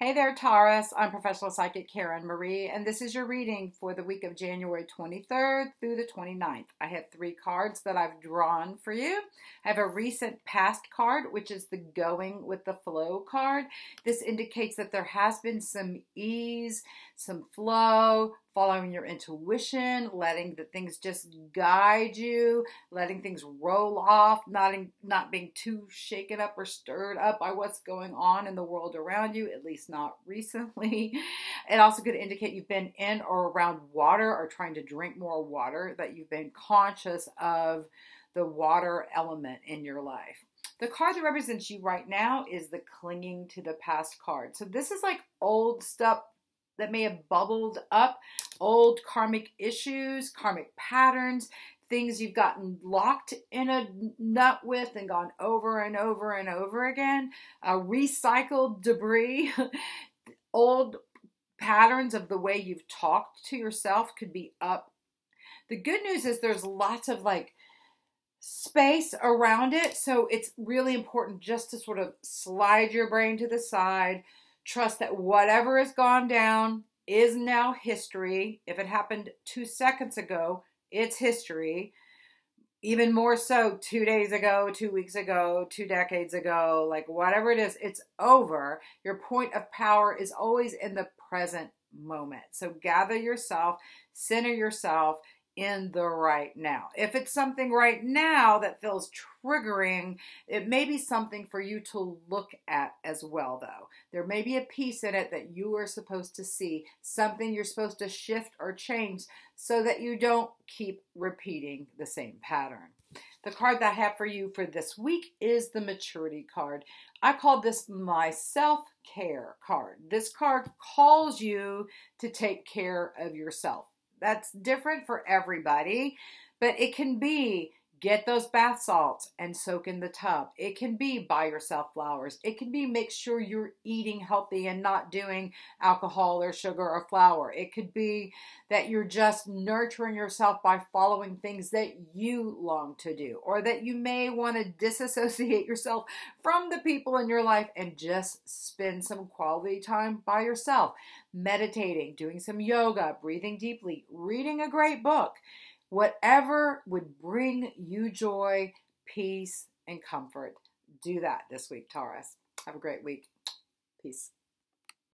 Hey there, Taurus. I'm professional psychic Karen Marie, and this is your reading for the week of January 23rd through the 29th. I have three cards that I've drawn for you. I have a recent past card, which is the going with the flow card. This indicates that there has been some ease, some flow, following your intuition, letting the things just guide you, letting things roll off, not, in, not being too shaken up or stirred up by what's going on in the world around you, at least not recently. It also could indicate you've been in or around water or trying to drink more water, that you've been conscious of the water element in your life. The card that represents you right now is the clinging to the past card. So this is like old stuff that may have bubbled up, old karmic issues, karmic patterns, things you've gotten locked in a nut with and gone over and over and over again, uh, recycled debris, old patterns of the way you've talked to yourself could be up. The good news is there's lots of like space around it, so it's really important just to sort of slide your brain to the side Trust that whatever has gone down is now history. If it happened two seconds ago, it's history. Even more so, two days ago, two weeks ago, two decades ago, like whatever it is, it's over. Your point of power is always in the present moment. So gather yourself, center yourself, in the right now. If it's something right now that feels triggering, it may be something for you to look at as well, though. There may be a piece in it that you are supposed to see, something you're supposed to shift or change so that you don't keep repeating the same pattern. The card that I have for you for this week is the maturity card. I call this my self care card. This card calls you to take care of yourself. That's different for everybody, but it can be get those bath salts and soak in the tub. It can be buy yourself flowers. It can be make sure you're eating healthy and not doing alcohol or sugar or flour. It could be that you're just nurturing yourself by following things that you long to do, or that you may want to disassociate yourself from the people in your life and just spend some quality time by yourself, meditating, doing some yoga, breathing deeply, reading a great book. Whatever would bring you joy, peace, and comfort, do that this week, Taurus. Have a great week. Peace.